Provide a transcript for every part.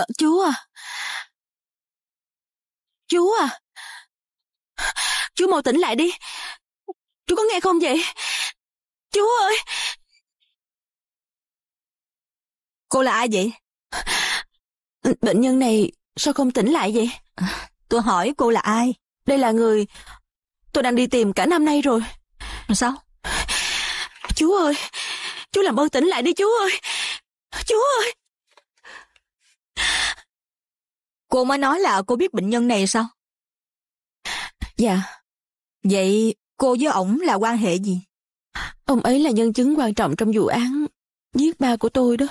À, chú à. Chú à. Chú mau tỉnh lại đi. Chú có nghe không vậy? Chú ơi. Cô là ai vậy? Bệnh nhân này sao không tỉnh lại vậy? Tôi hỏi cô là ai? Đây là người tôi đang đi tìm cả năm nay rồi. Sao? Chú ơi, chú làm ơn tỉnh lại đi chú ơi. Chú ơi. Cô mới nói là cô biết bệnh nhân này sao? Dạ. Vậy cô với ổng là quan hệ gì? Ông ấy là nhân chứng quan trọng trong vụ án giết ba của tôi đó.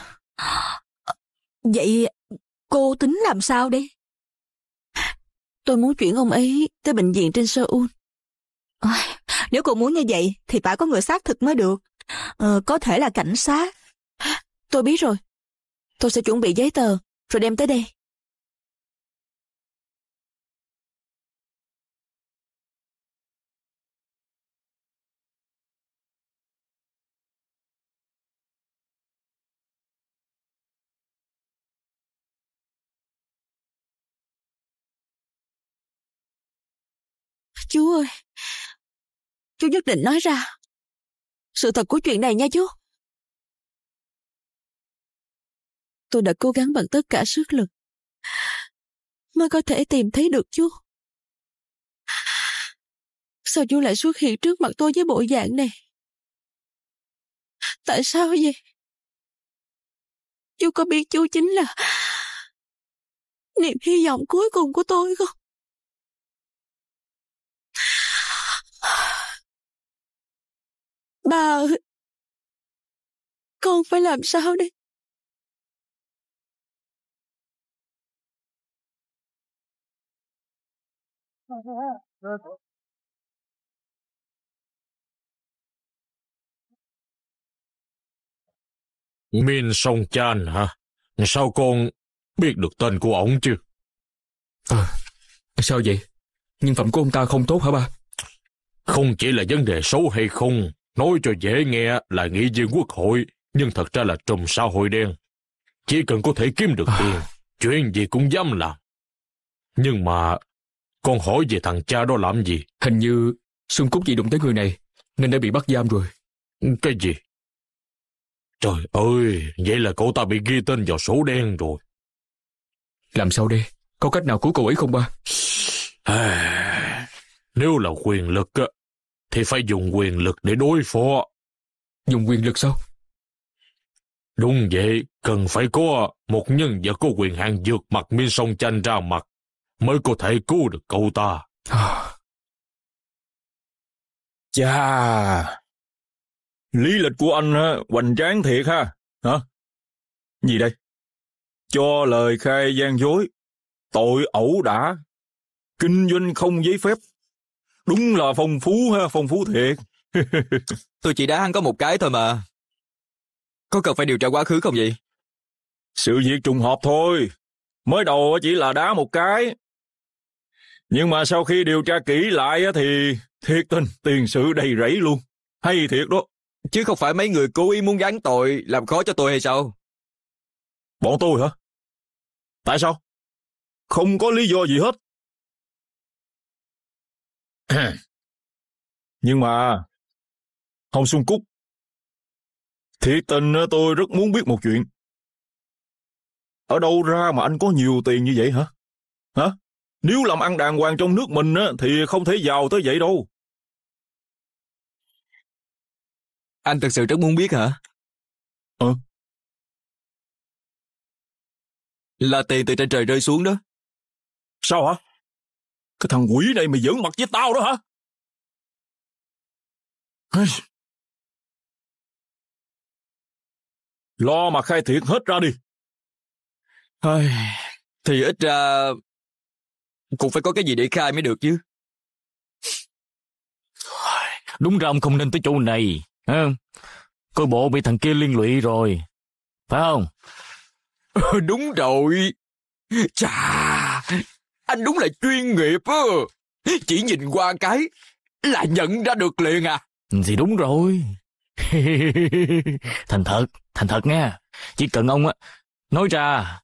Vậy cô tính làm sao đây? Tôi muốn chuyển ông ấy tới bệnh viện trên Seoul. Nếu cô muốn như vậy thì phải có người xác thực mới được. Ờ, có thể là cảnh sát. Tôi biết rồi. Tôi sẽ chuẩn bị giấy tờ rồi đem tới đây. Chú ơi, chú nhất định nói ra sự thật của chuyện này nha chú. Tôi đã cố gắng bằng tất cả sức lực mới có thể tìm thấy được chú. Sao chú lại xuất hiện trước mặt tôi với bộ dạng này? Tại sao vậy? Chú có biết chú chính là niềm hy vọng cuối cùng của tôi không? Ba ơi! Con phải làm sao đây? Min Song Chan hả? Sao con biết được tên của ổng chứ? À, sao vậy? Nhân phẩm của ông ta không tốt hả ba? Không chỉ là vấn đề xấu hay không, nói cho dễ nghe là nghị viên quốc hội, nhưng thật ra là trùm xã hội đen. Chỉ cần có thể kiếm được à. tiền, chuyện gì cũng dám làm. Nhưng mà, con hỏi về thằng cha đó làm gì? Hình như Xuân Cúc gì đụng tới người này, nên đã bị bắt giam rồi. Cái gì? Trời ơi, vậy là cậu ta bị ghi tên vào sổ đen rồi. Làm sao đây? Có cách nào cứu cậu ấy không ba? À, nếu là quyền lực á, thì phải dùng quyền lực để đối phó. Dùng quyền lực sao? Đúng vậy, cần phải có một nhân vật có quyền hạn vượt mặt Min Song Chanh ra mặt mới có thể cứu được cậu ta. À. Chà, lý lịch của anh hoành tráng thiệt ha. Hả? Gì đây? Cho lời khai gian dối, tội ẩu đả, kinh doanh không giấy phép. Đúng là phong phú ha, phong phú thiệt. Tôi chỉ đã ăn có một cái thôi mà. Có cần phải điều tra quá khứ không vậy? Sự việc trùng hợp thôi. Mới đầu chỉ là đá một cái. Nhưng mà sau khi điều tra kỹ lại thì thiệt tình tiền sự đầy rẫy luôn. Hay thiệt đó. Chứ không phải mấy người cố ý muốn gắn tội làm khó cho tôi hay sao? Bọn tôi hả? Tại sao? Không có lý do gì hết. Nhưng mà, Hồng Xuân Cúc, thiệt tình tôi rất muốn biết một chuyện. Ở đâu ra mà anh có nhiều tiền như vậy hả? Hả? Nếu làm ăn đàng hoàng trong nước mình thì không thể giàu tới vậy đâu. Anh thực sự rất muốn biết hả? Ờ. Là tiền từ trên trời rơi xuống đó. Sao hả? Cái thằng quỷ này mày giỡn mặt với tao đó hả? Lo mà khai thiệt hết ra đi. Thì ít ra cũng phải có cái gì để khai mới được chứ. Đúng ra ông không nên tới chỗ này. Ha? Coi bộ bị thằng kia liên lụy rồi. Phải không? đúng rồi. Chà, anh đúng là chuyên nghiệp á. Chỉ nhìn qua cái là nhận ra được liền à. Thì đúng rồi. thành thật, thành thật nha. Chỉ cần ông á nói ra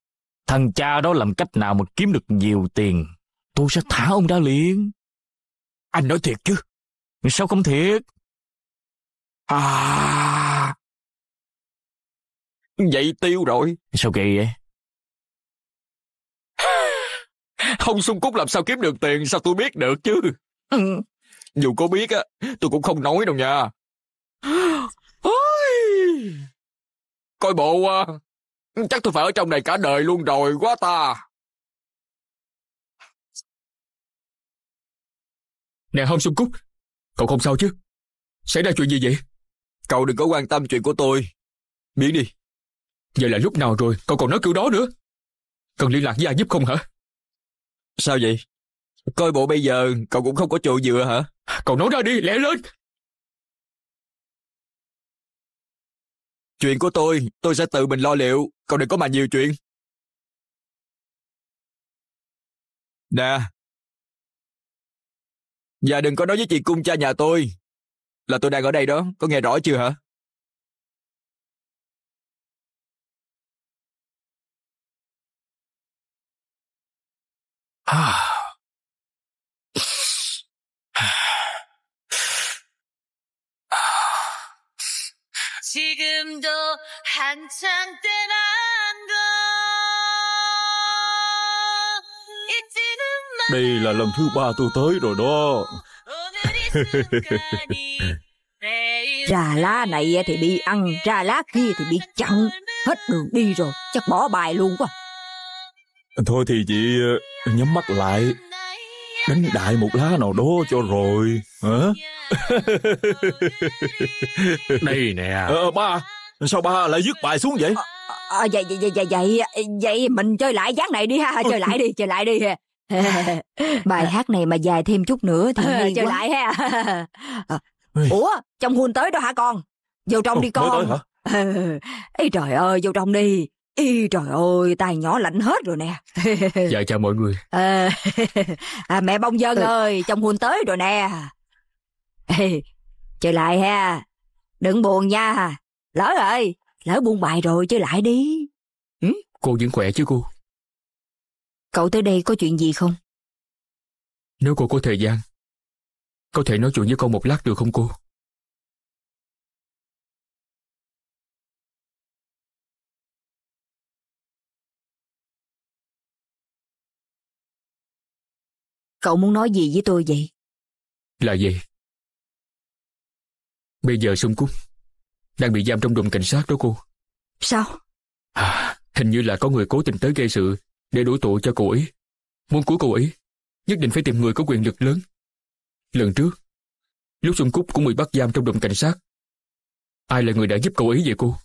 thằng cha đó làm cách nào mà kiếm được nhiều tiền, tôi sẽ thả ông ra liền. Anh nói thiệt chứ? Sao không thiệt? À... Vậy tiêu rồi. Sao kỳ vậy? Không sung cúc làm sao kiếm được tiền, sao tôi biết được chứ? Ừ. Dù có biết á, tôi cũng không nói đâu nha. Coi bộ à, chắc tôi phải ở trong này cả đời luôn rồi quá ta. Nè Hông Xuân Cúc, cậu không sao chứ? Xảy ra chuyện gì vậy? Cậu đừng có quan tâm chuyện của tôi. Biến đi. Giờ là lúc nào rồi, cậu còn nói kiểu đó nữa. Cần liên lạc với ai giúp không hả? Sao vậy? Coi bộ bây giờ cậu cũng không có chỗ dựa hả? Cậu nói ra đi, lẹ lên! Chuyện của tôi, tôi sẽ tự mình lo liệu. Cậu đừng có mà nhiều chuyện. Nè. Và đừng có nói với chị cung cha nhà tôi. Là tôi đang ở đây đó, có nghe rõ chưa hả? À. 지금도 한창 때란 Đây là lần thứ ba tôi tới rồi đó. Ra lá này thì bị ăn, ra lá kia thì bị chặn. Hết đường đi rồi, chắc bỏ bài luôn quá. Thôi thì chị ờ, nhắm mắt lại, đánh đại một lá nào đó cho rồi. Hả? Đây nè. Ờ, ờ, ba, sao ba lại dứt bài xuống vậy? À, à, vậy, vậy, vậy, vậy, vậy mình chơi lại ván này đi ha, chơi lại đi, chơi lại đi. Bài hát này mà dài thêm chút nữa thì hay chơi lại ha. Ủa, trong hun tới đó hả con? Vô trong đi Ồ, mới con. tới hả? Ê trời ơi, vô trong đi. Ý trời ơi, tay nhỏ lạnh hết rồi nè. Dạ chào mọi người. à, à, mẹ bông dân ơi, trong hun tới rồi nè. Ê, chơi lại ha. Đừng buồn nha. Lỡ rồi, lỡ buông bài rồi chơi lại đi. Cô vẫn khỏe chứ cô? Cậu tới đây có chuyện gì không? Nếu cô có thời gian, có thể nói chuyện với con một lát được không cô? Cậu muốn nói gì với tôi vậy? Là gì? Bây giờ Xuân Cúc đang bị giam trong đồn cảnh sát đó cô. Sao? À, hình như là có người cố tình tới gây sự để đổ tội cho cô ấy. Muốn cứu cô ấy, nhất định phải tìm người có quyền lực lớn. Lần trước, lúc Xuân Cúc cũng bị bắt giam trong đồn cảnh sát. Ai là người đã giúp cô ấy vậy cô?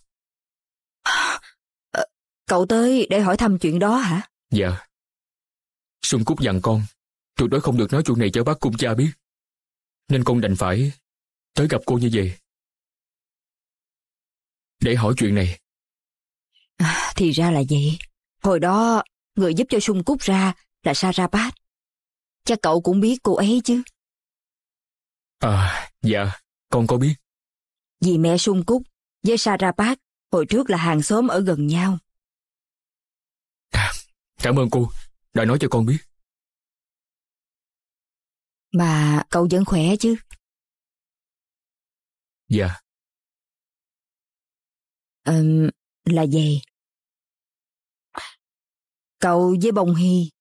Cậu tới để hỏi thăm chuyện đó hả? Dạ. Xuân Cúc dặn con, tuyệt đối không được nói chuyện này cho bác cung cha biết. Nên con đành phải tới gặp cô như vậy. Để hỏi chuyện này, À, thì ra là vậy. Hồi đó, người giúp cho Sung Cúc ra là Sarapat. Chắc cậu cũng biết cô ấy chứ. à, dạ, con có biết. Vì mẹ Sung Cúc với Sarapat hồi trước là hàng xóm ở gần nhau. Cảm ơn cô, đã nói cho con biết. Mà cậu vẫn khỏe chứ? Dạ, Ừm, là vậy. Cậu với Bông Hy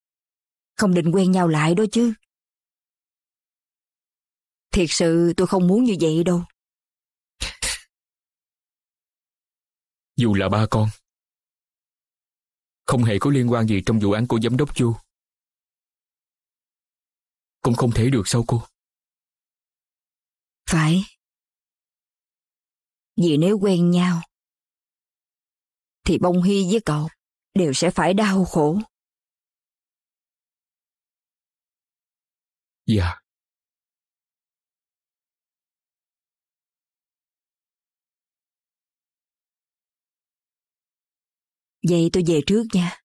không định quen nhau lại đó chứ? Thiệt sự tôi không muốn như vậy đâu. dù là ba con. Không hề có liên quan gì trong vụ án của giám đốc Chu. Cũng không thể được sao cô? Phải. Vì nếu quen nhau, thì Bông Hy với cậu đều sẽ phải đau khổ. Dạ, Vậy tôi về trước nha.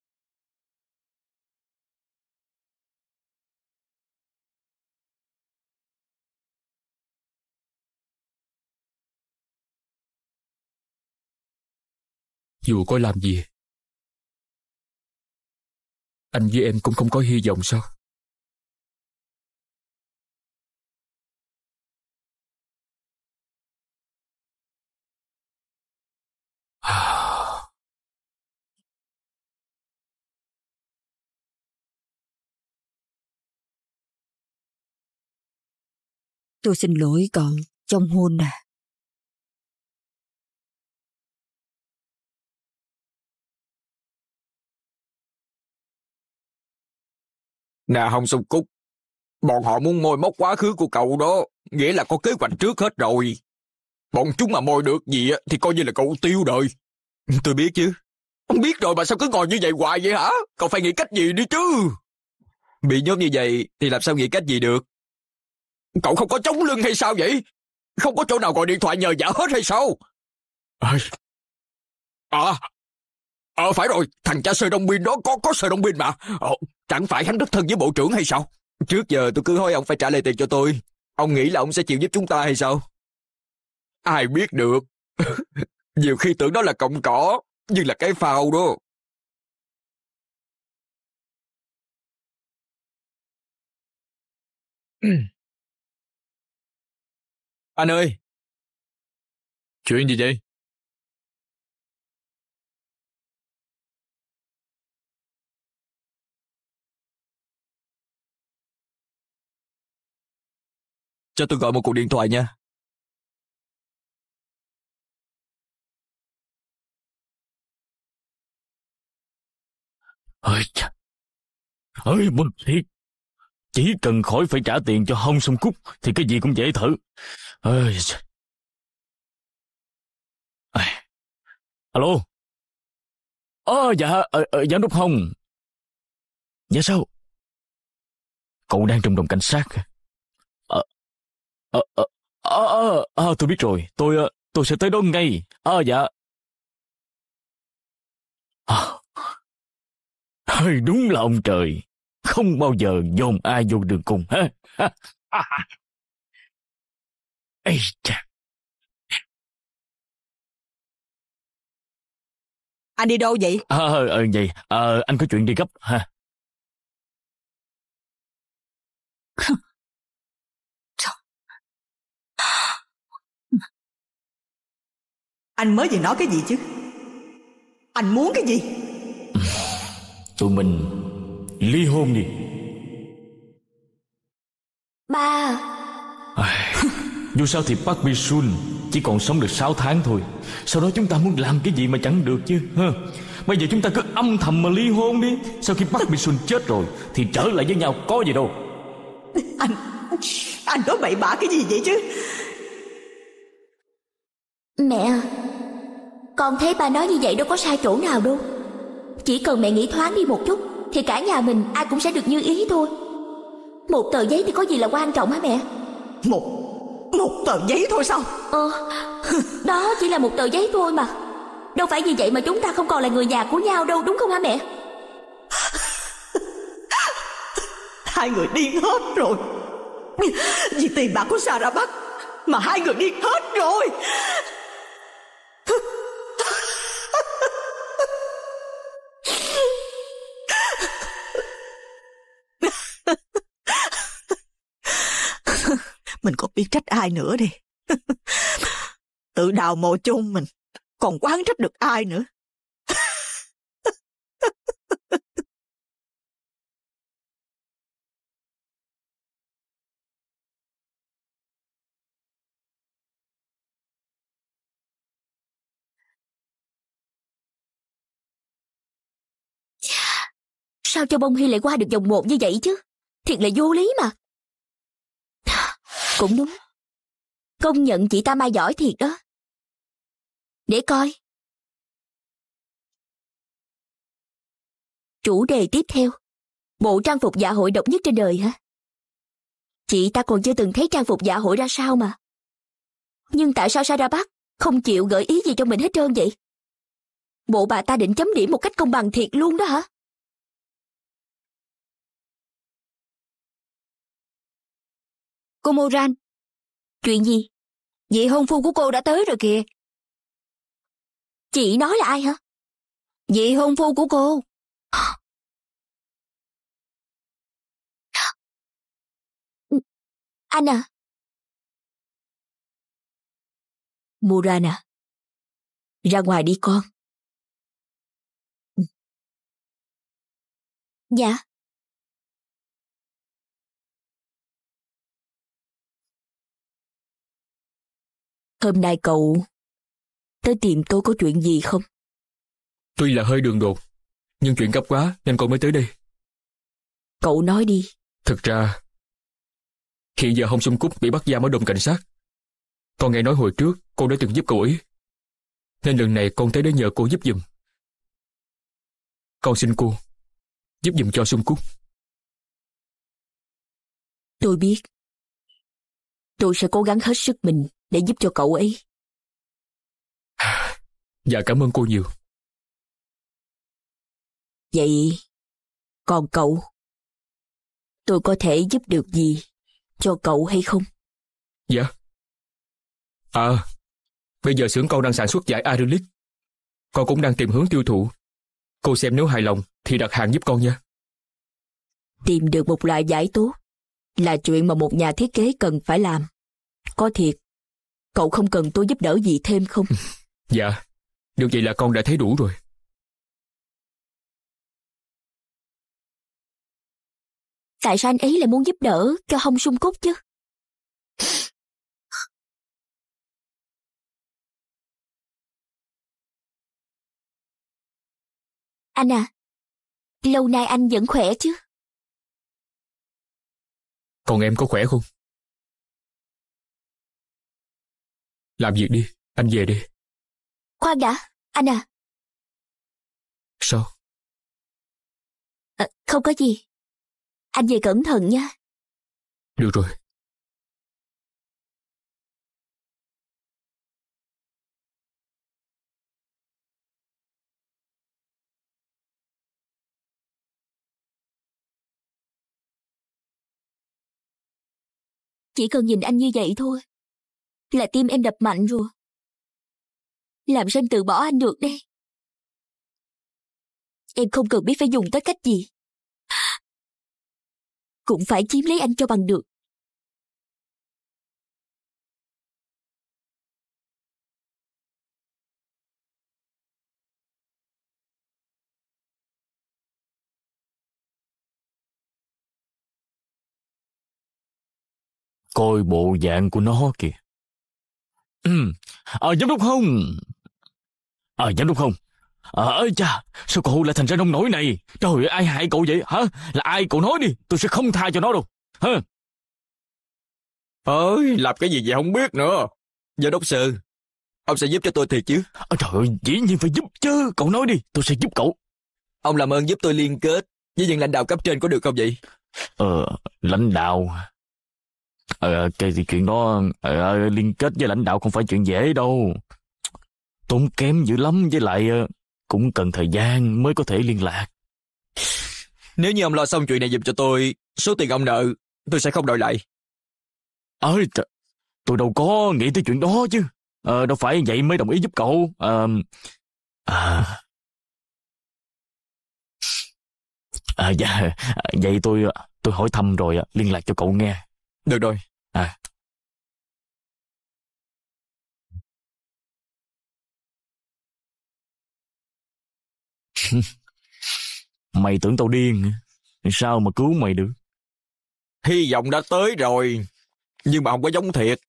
dù có làm gì, anh với em cũng không có hy vọng sao? Tôi xin lỗi cậu, trong hôn à. Nè Hồng Sông Cúc, bọn họ muốn môi móc quá khứ của cậu đó, nghĩa là có kế hoạch trước hết rồi. Bọn chúng mà môi được gì á, thì coi như là cậu tiêu đời. Tôi biết chứ. Không biết rồi mà sao cứ ngồi như vậy hoài vậy hả? Cậu phải nghĩ cách gì đi chứ. Bị nhốt như vậy thì làm sao nghĩ cách gì được? Cậu không có chống lưng hay sao vậy? Không có chỗ nào gọi điện thoại nhờ giả hết hay sao? À, à, à phải rồi, thằng cha Sơ Đông Biên đó có có Sơ Đông Biên mà. Ờ, chẳng phải hắn rất thân với bộ trưởng hay sao? Trước giờ tôi cứ hỏi ông phải trả lại tiền cho tôi. Ông nghĩ là ông sẽ chịu giúp chúng ta hay sao? Ai biết được. Nhiều khi tưởng đó là cọng cỏ, nhưng là cái phao đó. Anh ơi! Chuyện gì vậy? Cho tôi gọi một cuộc điện thoại nha. Ơi chà. Ơi bực thiệt. Chỉ cần khỏi phải trả tiền cho hông sông cúc thì cái gì cũng dễ thử. Ơi chà. À. Alo. Ờ dạ, ờ, à, giám đốc Hồng. Dạ sao? Cậu đang trong đồn cảnh sát hả? Ờ, ờ, ờ, ờ, ờ, tôi biết rồi, tôi, ờ, tôi sẽ tới đó ngay. Ờ, dạ. À. Hơi đúng là ông trời, không bao giờ dồn ai vô đường cùng ha. Ây chà. Anh đi đâu vậy? Ờ, ờ, vậy, ờ, anh có chuyện đi gấp ha. Anh mới vừa nói cái gì chứ? Anh muốn cái gì? Tụi mình ly hôn đi. Ba, Dù sao thì Park Bi Sun chỉ còn sống được 6 tháng thôi. Sau đó chúng ta muốn làm cái gì mà chẳng được chứ. Ha? Bây giờ chúng ta cứ âm thầm mà ly hôn đi. Sau khi Park Bi Sun chết rồi thì trở lại với nhau có gì đâu. Anh... Anh nói bậy bạ cái gì vậy chứ? mẹ Con thấy ba nói như vậy đâu có sai chỗ nào đâu. Chỉ cần mẹ nghĩ thoáng đi một chút Thì cả nhà mình ai cũng sẽ được như ý thôi. Một tờ giấy thì có gì là quan trọng hả mẹ? Một... Một tờ giấy thôi sao? Ờ Đó chỉ là một tờ giấy thôi mà. Đâu phải vì vậy mà chúng ta không còn là người nhà của nhau đâu Đúng không hả mẹ? Hai người điên hết rồi. Vì tiền bạc của Sarah Bắc Mà hai người điên hết rồi Mình có biết trách ai nữa đi. Tự đào mộ chôn mình, Còn quán trách được ai nữa? Sao cho bông Hy lại qua được vòng một như vậy chứ? Thiệt là vô lý mà. Cũng đúng. Công nhận chị ta mai giỏi thiệt đó. Để coi. Chủ đề tiếp theo. Bộ trang phục dạ hội độc nhất trên đời hả? Chị ta còn chưa từng thấy trang phục dạ hội ra sao mà. Nhưng tại sao Sarah Park Không chịu gợi ý gì cho mình hết trơn vậy? Bộ bà ta định chấm điểm một cách công bằng thiệt luôn đó hả? Cô Moran, chuyện gì? Vị hôn phu của cô đã tới rồi kìa. Chị nói là ai hả? Vị hôn phu của cô. Anh à? Moran à? Ra ngoài đi con. Dạ. Hôm nay cậu tới tìm tôi có chuyện gì không? Tuy là hơi đường đột, nhưng chuyện gấp quá nên con mới tới đây. Cậu nói đi. Thực ra, hiện giờ Hồng Xuân Cúc bị bắt giam ở đồn cảnh sát. Con nghe nói hồi trước cô đã từng giúp cậu ấy. Nên lần này con tới đây nhờ cô giúp giùm. Con xin cô, giúp giùm cho Xuân Cúc. Tôi biết. Tôi sẽ cố gắng hết sức mình để giúp cho cậu ấy. Dạ cảm ơn cô nhiều. Vậy, còn cậu? Tôi có thể giúp được gì cho cậu hay không? Dạ. À, bây giờ xưởng con đang sản xuất giải acrylic. Con cũng đang tìm hướng tiêu thụ. Cô xem nếu hài lòng thì đặt hàng giúp con nha. Tìm được một loại giải tốt là chuyện mà một nhà thiết kế cần phải làm. Có thiệt, cậu không cần tôi giúp đỡ gì thêm không? Dạ, được vậy là con đã thấy đủ rồi. Tại sao anh ấy lại muốn giúp đỡ cho Hồng Sung Cúc chứ? Anh à, lâu nay anh vẫn khỏe chứ? Còn em có khỏe không? Làm việc đi, anh về đi. Khoan đã, anh à. Sao? À, không có gì. Anh về cẩn thận nha. Được rồi. Chỉ cần nhìn anh như vậy thôi. Là tim em đập mạnh rồi. Làm sao em từ bỏ anh được đây? Em không cần biết phải dùng tới cách gì. Cũng phải chiếm lấy anh cho bằng được. Coi bộ dạng của nó kìa. Ừ, ờ, giám đốc không? Ờ, giám đốc không? Ờ, ơi cha, sao cậu lại thành ra nông nổi này? Trời ơi, ai hại cậu vậy, hả? Là ai cậu nói đi, tôi sẽ không tha cho nó đâu. Hả? Ơi, làm cái gì vậy không biết nữa. Giám đốc sư, ông sẽ giúp cho tôi thiệt chứ? Ờ, trời ơi, dĩ nhiên phải giúp chứ. Cậu nói đi, tôi sẽ giúp cậu. Ông làm ơn giúp tôi liên kết với những lãnh đạo cấp trên có được không vậy? Ờ, lãnh đạo... Ờ, cái gì chuyện đó ờ, liên kết với lãnh đạo không phải chuyện dễ đâu. Tốn kém dữ lắm với lại ờ, cũng cần thời gian mới có thể liên lạc. Nếu như ông lo xong chuyện này giùm cho tôi, số tiền ông nợ, tôi sẽ không đòi lại. Ơi, trời, tôi đâu có nghĩ tới chuyện đó chứ. Ờ, đâu phải vậy mới đồng ý giúp cậu. Ờ, à, à, dạ, vậy tôi tôi hỏi thăm rồi liên lạc cho cậu nghe. Được rồi. À. mày tưởng tao điên Sao mà cứu mày được? Hy vọng đã tới rồi. Nhưng mà không có giống thiệt.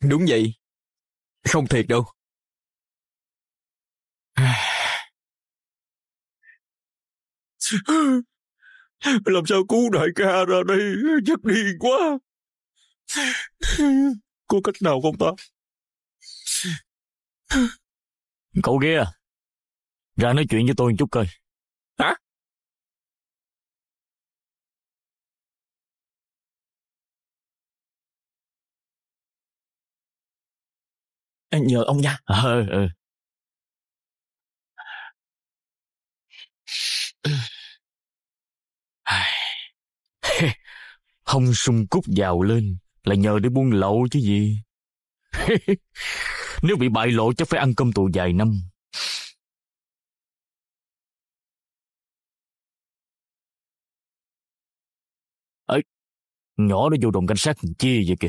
Đúng vậy. Không thiệt đâu. Làm sao cứu đại ca ra đây? Chắc điên quá. Có cách nào không ta? Cậu kia, ra nói chuyện với tôi một chút coi. Hả? Nhờ ông nha. Ờ, ờ. Hông sung cúc giàu lên là nhờ để buôn lậu chứ gì. Nếu bị bại lộ chắc phải ăn cơm tù vài năm. Ấy, Nhỏ nó vô đồn cảnh sát làm chi vậy kìa.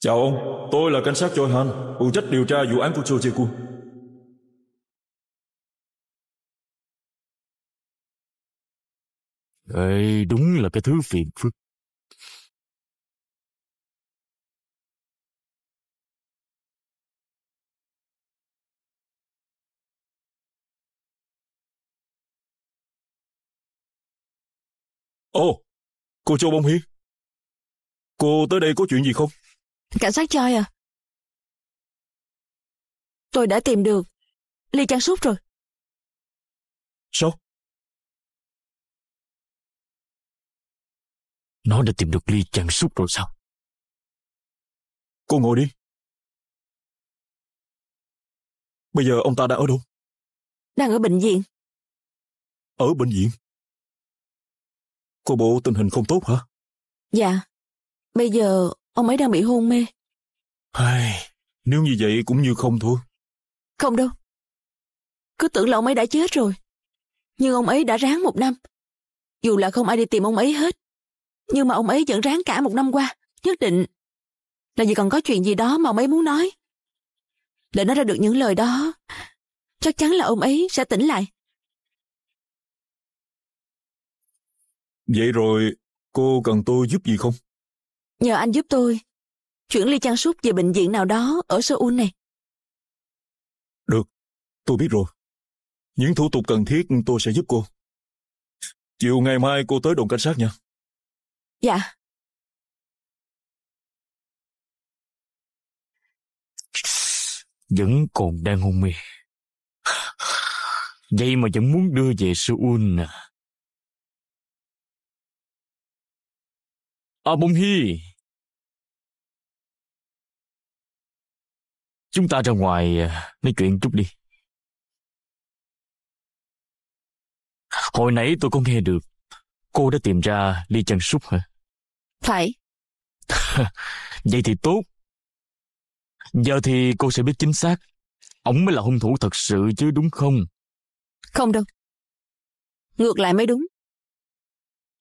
Chào ông, tôi là cảnh sát Choi Han, phụ trách điều tra vụ án của Cho Ê, đúng là cái thứ phiền phức. Ồ, cô Châu Bông Hi. Cô tới đây có chuyện gì không? Cảnh sát Choi à? Tôi đã tìm được ly trang súc rồi. Sao? Nó đã tìm được ly chàng súc rồi sao? Cô ngồi đi. Bây giờ ông ta đang ở đâu? Đang ở bệnh viện. Ở bệnh viện. Cô bộ tình hình không tốt hả? Dạ. Bây giờ ông ấy đang bị hôn mê. Ai, nếu như vậy cũng như không thôi. Không đâu. Cứ tưởng là ông ấy đã chết rồi. Nhưng ông ấy đã ráng một năm. Dù là không ai đi tìm ông ấy hết. Nhưng mà ông ấy vẫn ráng cả một năm qua. Nhất định là vì còn có chuyện gì đó mà ông ấy muốn nói. Để nói ra được những lời đó, chắc chắn là ông ấy sẽ tỉnh lại. Vậy rồi, cô cần tôi giúp gì không? Nhờ anh giúp tôi chuyển ly trang súc về bệnh viện nào đó ở Seoul này. Được, tôi biết rồi. Những thủ tục cần thiết tôi sẽ giúp cô. Chiều ngày mai cô tới đồn cảnh sát nha. Dạ, Vẫn còn đang hôn mê. Vậy mà vẫn muốn đưa về Seoul à. À Bông Hi. Chúng ta ra ngoài à, nói chuyện chút đi. Hồi nãy tôi có nghe được cô đã tìm ra ly chân súc hả? phải. Vậy thì tốt. Giờ thì cô sẽ biết chính xác. Ông mới là hung thủ thật sự chứ đúng không? Không đâu. Ngược lại mới đúng.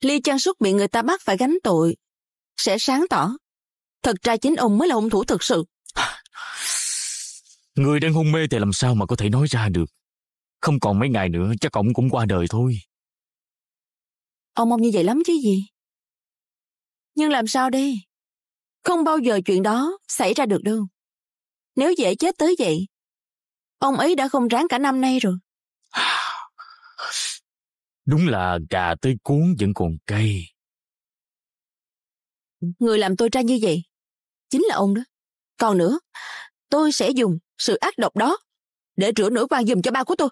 Ly Trang Súc bị người ta bắt phải gánh tội. Sẽ sáng tỏ. Thật ra chính ông mới là hung thủ thực sự. Người đang hôn mê thì làm sao mà có thể nói ra được. Không còn mấy ngày nữa chắc ông cũng qua đời thôi. Ông mong như vậy lắm chứ gì. Nhưng làm sao đây? Không bao giờ chuyện đó xảy ra được đâu. Nếu dễ chết tới vậy, ông ấy đã không ráng cả năm nay rồi. Đúng là gà tới cuốn vẫn còn cay. Người làm tôi ra như vậy, chính là ông đó. Còn nữa, tôi sẽ dùng sự ác độc đó để rửa nỗi oan dùm cho ba của tôi.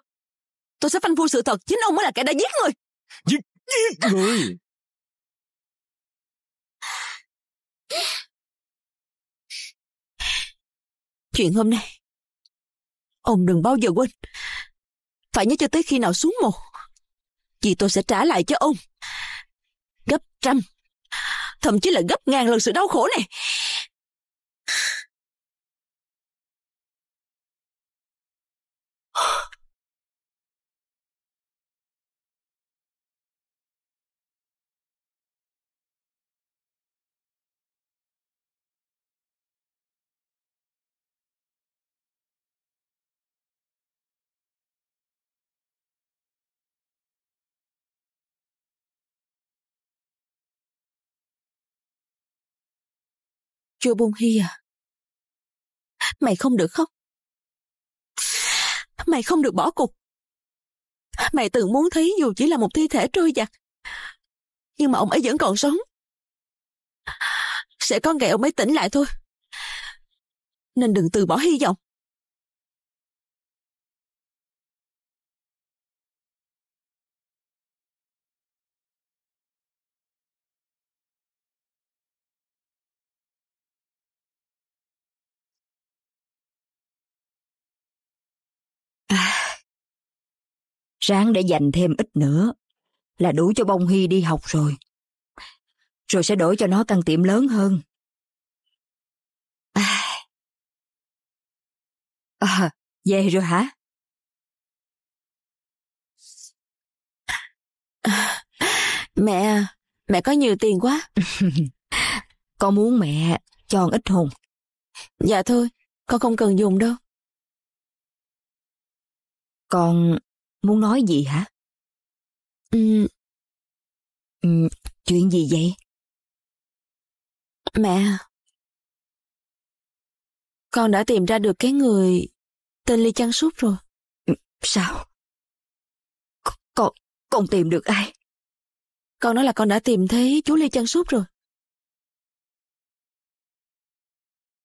Tôi sẽ phanh phui sự thật, chính ông mới là kẻ đã giết người. Giết người! Chuyện hôm nay, ông đừng bao giờ quên. Phải nhớ cho tới khi nào xuống mồ. Vì tôi sẽ trả lại cho ông. Gấp trăm, thậm chí là gấp ngàn lần sự đau khổ này. Chua buông Hy à? Mày không được khóc. Mày không được bỏ cuộc. Mày từng muốn thấy dù chỉ là một thi thể trôi giặt. Nhưng mà ông ấy vẫn còn sống. Sẽ có ngày ông ấy tỉnh lại thôi. Nên đừng từ bỏ hy vọng. Ráng để dành thêm ít nữa là đủ cho bông Hy đi học rồi. Rồi sẽ đổi cho nó căn tiệm lớn hơn. À, à về rồi hả? Mẹ, mẹ có nhiều tiền quá. Con muốn mẹ cho ít hồn. Dạ thôi, con không cần dùng đâu. Con muốn nói gì hả? Ừ, Ừ, chuyện gì vậy? mẹ. Con đã tìm ra được cái người tên Ly Chăn Súc rồi. Sao? Con, con, tìm được ai? Con nói là con đã tìm thấy chú Ly Chăn Súc rồi.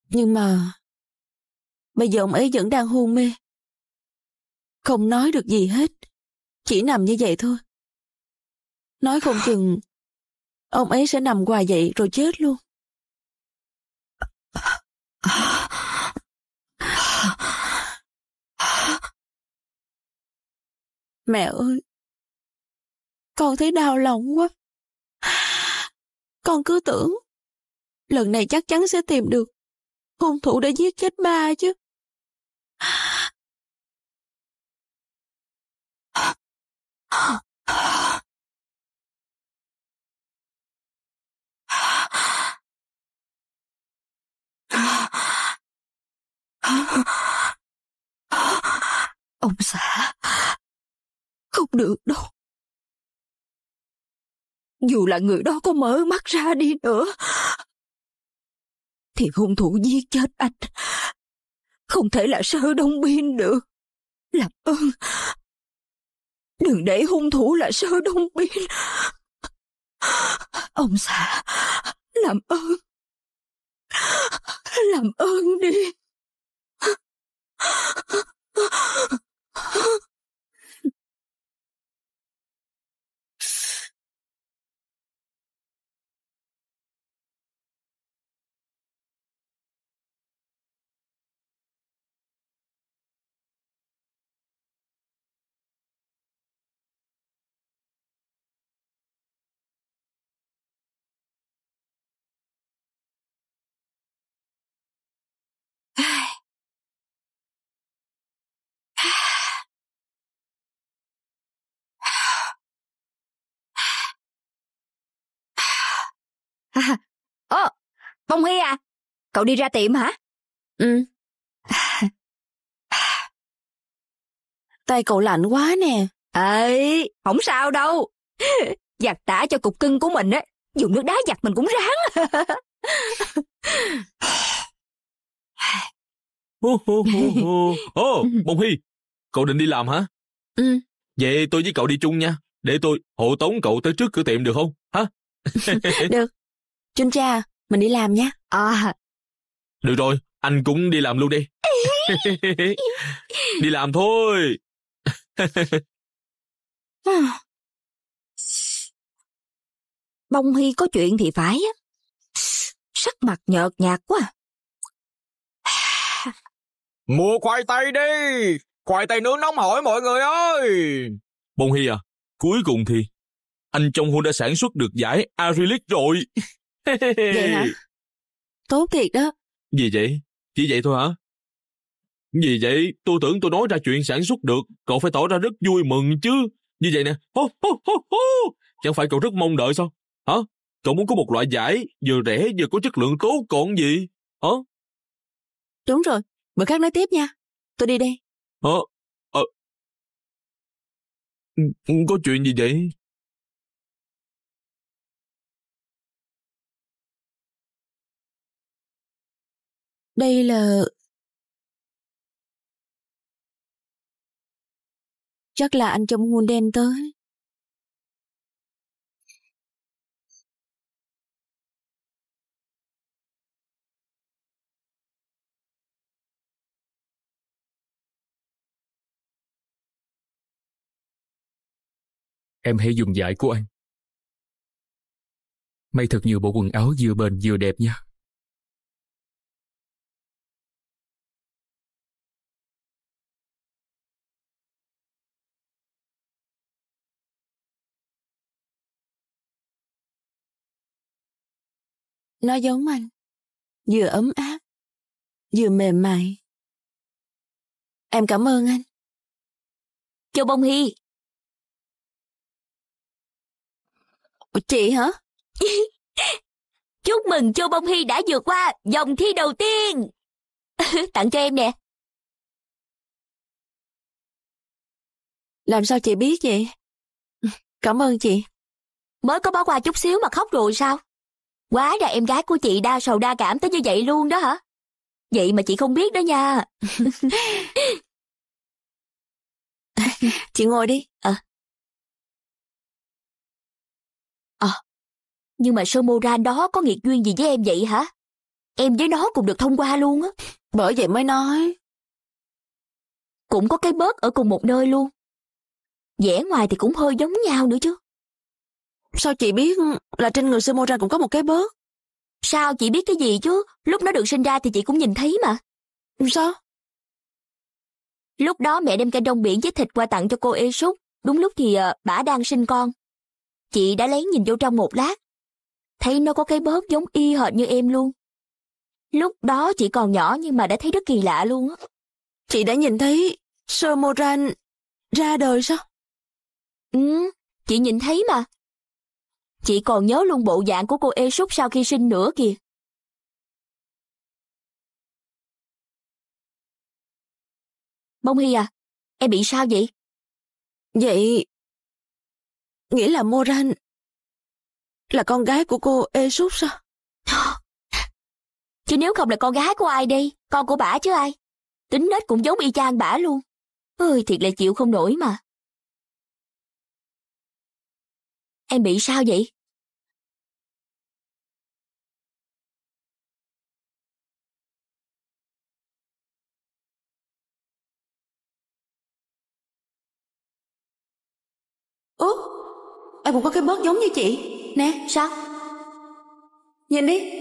Nhưng mà bây giờ ông ấy vẫn đang hôn mê. Không nói được gì hết. Chỉ nằm như vậy thôi. Nói không chừng ông ấy sẽ nằm hoài vậy rồi chết luôn. Mẹ ơi! Con thấy đau lòng quá. Con cứ tưởng lần này chắc chắn sẽ tìm được hung thủ đã giết chết ba chứ. Ông xã, không được đâu. Dù là người đó có mở mắt ra đi nữa, thì hung thủ giết chết anh. Không thể là sơ đông biên được. Làm ơn, đừng để hung thủ là sơ đông biên. Ông xã, làm ơn, làm ơn đi. Ơ, Bông Huy à, cậu đi ra tiệm hả? Ừ. Tay cậu lạnh quá nè. Ê, không sao đâu. Giặt tả cho cục cưng của mình á, dùng nước đá giặt mình cũng ráng. Hô, hô, hô, hô. Ồ, Bông Hy, cậu định đi làm hả? Ừ. Vậy tôi với cậu đi chung nha, để tôi hộ tống cậu tới trước cửa tiệm được không? Hả? Được. Chun cha, mình đi làm nha. À, Được rồi, anh cũng đi làm luôn đi. đi làm thôi. Bông Huy có chuyện thì phải á. Sắc mặt nhợt nhạt quá. Mua khoai tây đi! Khoai tây nướng nóng hổi mọi người ơi! Bông Hy à, cuối cùng thì anh trong hôn đã sản xuất được giải Arylic rồi. Vậy hả? Tốt thiệt đó. Gì vậy? Chỉ vậy thôi hả? Gì vậy? Tôi tưởng tôi nói ra chuyện sản xuất được, cậu phải tỏ ra rất vui mừng chứ. Như vậy nè, hô, hô, hô, hô. Chẳng phải cậu rất mong đợi sao? Hả? Cậu muốn có một loại giải vừa rẻ vừa có chất lượng tốt còn gì? Hả? Đúng rồi, bữa khác nói tiếp nha. Tôi đi đây. Hả? Ờ. Ừ, Có chuyện gì vậy? Đây là... Chắc là anh trong nguồn đen tới. Em hãy dùng giải của anh. May thật nhiều bộ quần áo vừa bền vừa đẹp nha. Nó giống anh. Vừa ấm áp, vừa mềm mại. Em cảm ơn anh. Châu Bông Hy, Chị hả? Chúc mừng Châu Bông Hy đã vượt qua vòng thi đầu tiên. Tặng cho em nè. Làm sao chị biết vậy? Cảm ơn chị. Mới có bó quà chút xíu mà khóc rồi sao? Quá ra em gái của chị đa sầu đa cảm tới như vậy luôn đó hả? Vậy mà chị không biết đó nha. Chị ngồi đi. Nhưng mà Somoran đó có nghiệt duyên gì với em vậy hả? Em với nó cùng được thông qua luôn á. Bởi vậy mới nói. Cũng có cái bớt ở cùng một nơi luôn. vẻ ngoài thì cũng hơi giống nhau nữa chứ. Sao chị biết là trên người Sumora cũng có một cái bớt? Sao chị biết cái gì chứ? Lúc nó được sinh ra thì chị cũng nhìn thấy mà. Sao? Lúc đó mẹ đem canh rong biển với thịt qua tặng cho cô Ê Súc. Đúng lúc thì uh, bả đang sinh con. Chị đã lén nhìn vô trong một lát. Thấy nó có cái bớt giống y hệt như em luôn. Lúc đó chị còn nhỏ nhưng mà đã thấy rất kỳ lạ luôn á. Chị đã nhìn thấy Somoran ra đời sao? Ừ, chị nhìn thấy mà. Chị còn nhớ luôn bộ dạng của cô Ê Súc sau khi sinh nữa kìa. Bông Hy à, em bị sao vậy? Vậy... Nghĩa là Moran là con gái của cô Esúc sao? Chứ nếu không là con gái của ai đây? Con của bả chứ ai? Tính nết cũng giống y chang bả luôn. Ơi, thiệt là chịu không nổi mà. Em bị sao vậy? Ủa? Em cũng có cái bớt giống như chị. Nè, Sao? nhìn đi.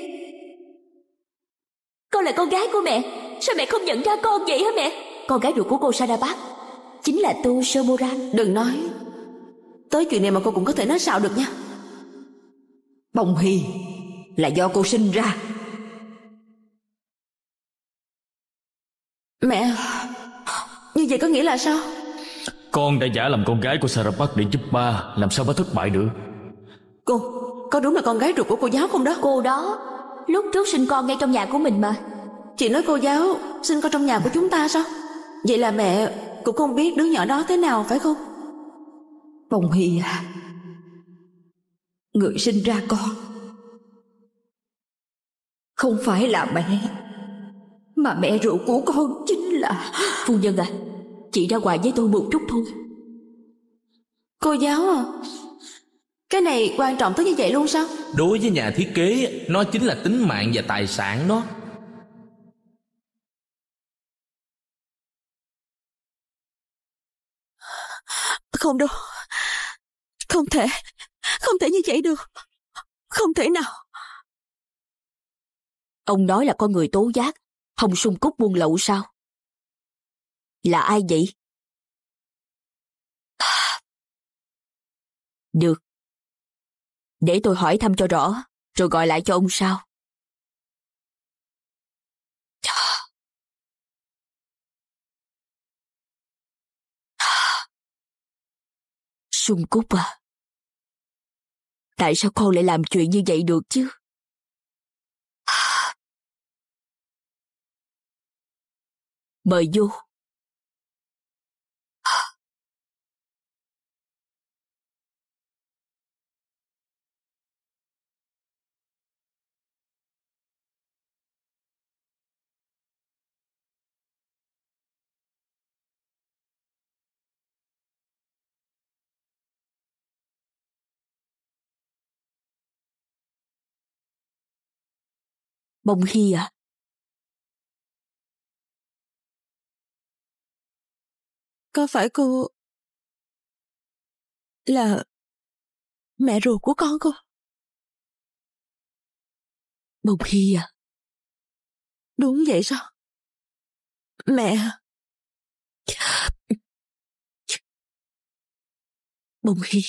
Con là con gái của mẹ. Sao mẹ không nhận ra con vậy hả mẹ? Con gái ruột của cô Sadabat Chính là Tu Somoran. Đừng nói. Tới chuyện này mà cô cũng có thể nói xạo được nha. Bông Hy là do cô sinh ra. Mẹ, như vậy có nghĩa là sao? Con đã giả làm con gái của Sarabat để giúp ba Làm sao ba thất bại được Cô, có đúng là con gái ruột của cô giáo không đó? Cô đó, lúc trước sinh con ngay trong nhà của mình mà. Chị nói cô giáo sinh con trong nhà của chúng ta sao? Vậy là mẹ cũng không biết đứa nhỏ đó thế nào phải không? Bông Hy à, người sinh ra con không phải là mẹ, mà mẹ ruột của con chính là... Phu nhân à, chị ra ngoài với tôi một chút thôi. Cô giáo à, cái này quan trọng tới như vậy luôn sao? Đối với nhà thiết kế, nó chính là tính mạng và tài sản đó. Không đâu, không thể, không thể như vậy được, không thể nào. Ông nói là con người tố giác, hồng sung cúc buôn lậu sao? Là ai vậy? Được. Để tôi hỏi thăm cho rõ, rồi gọi lại cho ông sao. Sung Cúc à, tại sao con lại làm chuyện như vậy được chứ? Mời vô. Bông Hy à? Có phải cô là mẹ ruột của con không? Bông Hy à? Đúng vậy sao? Mẹ, Bông Hy,